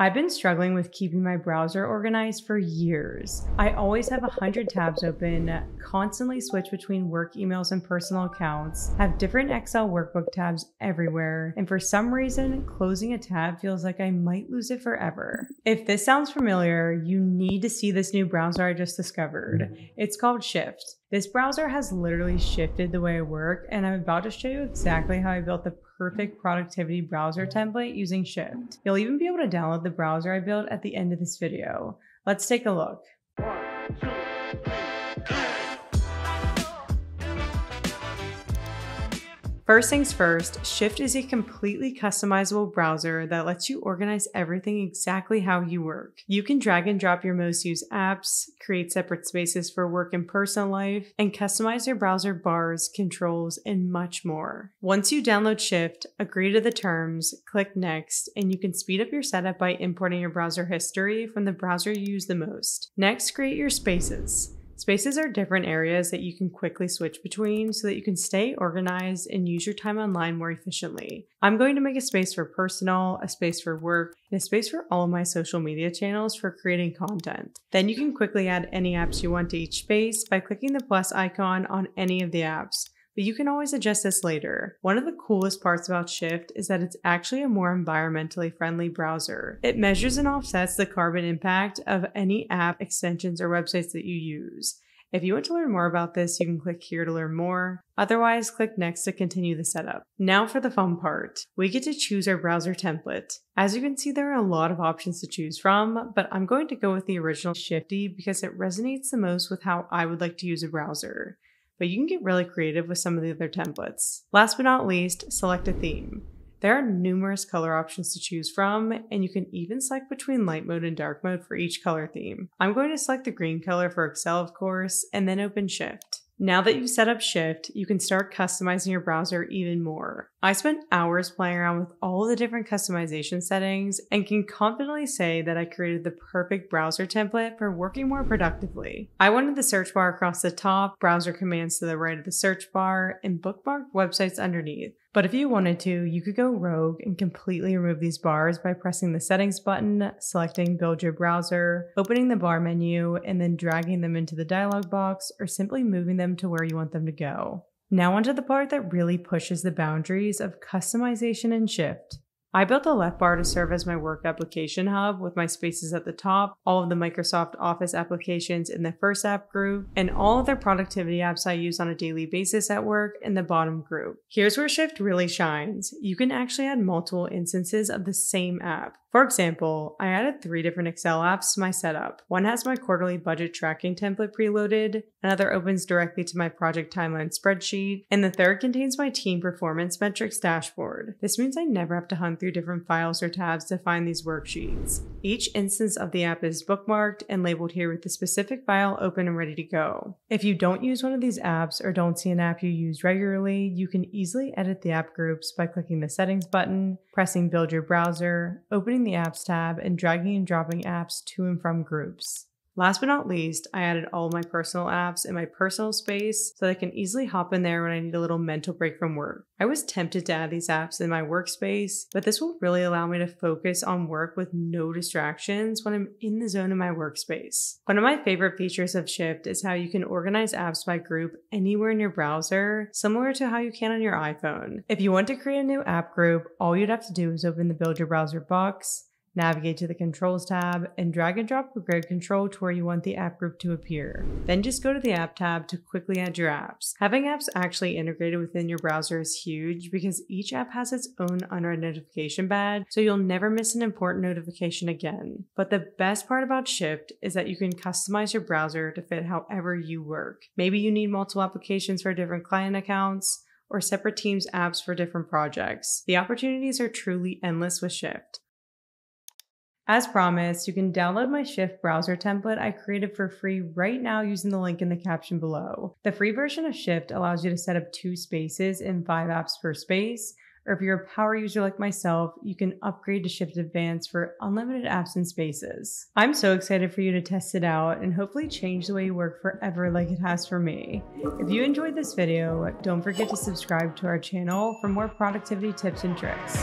I've been struggling with keeping my browser organized for years. I always have 100 tabs open, constantly switch between work emails and personal accounts, have different Excel workbook tabs everywhere, and for some reason, closing a tab feels like I might lose it forever. If this sounds familiar, you need to see this new browser I just discovered. It's called Shift. This browser has literally shifted the way I work, and I'm about to show you exactly how I built the perfect productivity browser template using Shift. You'll even be able to download the browser I built at the end of this video. Let's take a look. First things first, Shift is a completely customizable browser that lets you organize everything exactly how you work. You can drag and drop your most used apps, create separate spaces for work and personal life, and customize your browser bars, controls, and much more. Once you download Shift, agree to the terms, click Next, and you can speed up your setup by importing your browser history from the browser you use the most. Next, create your spaces. Spaces are different areas that you can quickly switch between so that you can stay organized and use your time online more efficiently. I'm going to make a space for personal, a space for work, and a space for all of my social media channels for creating content. Then you can quickly add any apps you want to each space by clicking the plus icon on any of the apps but you can always adjust this later. One of the coolest parts about Shift is that it's actually a more environmentally friendly browser. It measures and offsets the carbon impact of any app, extensions, or websites that you use. If you want to learn more about this, you can click here to learn more. Otherwise, click next to continue the setup. Now for the fun part. We get to choose our browser template. As you can see, there are a lot of options to choose from, but I'm going to go with the original Shifty because it resonates the most with how I would like to use a browser but you can get really creative with some of the other templates. Last but not least, select a theme. There are numerous color options to choose from, and you can even select between light mode and dark mode for each color theme. I'm going to select the green color for Excel, of course, and then open Shift. Now that you've set up Shift, you can start customizing your browser even more. I spent hours playing around with all the different customization settings and can confidently say that I created the perfect browser template for working more productively. I wanted the search bar across the top, browser commands to the right of the search bar, and bookmarked websites underneath. But if you wanted to, you could go rogue and completely remove these bars by pressing the settings button, selecting build your browser, opening the bar menu, and then dragging them into the dialog box or simply moving them to where you want them to go. Now onto the part that really pushes the boundaries of customization and shift. I built the left bar to serve as my work application hub with my spaces at the top, all of the Microsoft Office applications in the first app group, and all of the productivity apps I use on a daily basis at work in the bottom group. Here's where Shift really shines. You can actually add multiple instances of the same app. For example, I added three different Excel apps to my setup. One has my quarterly budget tracking template preloaded, another opens directly to my project timeline spreadsheet, and the third contains my team performance metrics dashboard. This means I never have to hunt through different files or tabs to find these worksheets. Each instance of the app is bookmarked and labeled here with the specific file open and ready to go. If you don't use one of these apps or don't see an app you use regularly, you can easily edit the app groups by clicking the settings button, pressing build your browser, opening the apps tab and dragging and dropping apps to and from groups. Last but not least, I added all my personal apps in my personal space so that I can easily hop in there when I need a little mental break from work. I was tempted to add these apps in my workspace, but this will really allow me to focus on work with no distractions when I'm in the zone in my workspace. One of my favorite features of Shift is how you can organize apps by group anywhere in your browser, similar to how you can on your iPhone. If you want to create a new app group, all you'd have to do is open the Build Your Browser box, Navigate to the Controls tab and drag and drop a grid control to where you want the app group to appear. Then just go to the App tab to quickly add your apps. Having apps actually integrated within your browser is huge because each app has its own unread notification badge, so you'll never miss an important notification again. But the best part about Shift is that you can customize your browser to fit however you work. Maybe you need multiple applications for different client accounts, or separate teams apps for different projects. The opportunities are truly endless with Shift. As promised, you can download my Shift browser template I created for free right now using the link in the caption below. The free version of Shift allows you to set up two spaces and five apps per space, or if you're a power user like myself, you can upgrade to Shift Advanced for unlimited apps and spaces. I'm so excited for you to test it out and hopefully change the way you work forever like it has for me. If you enjoyed this video, don't forget to subscribe to our channel for more productivity tips and tricks.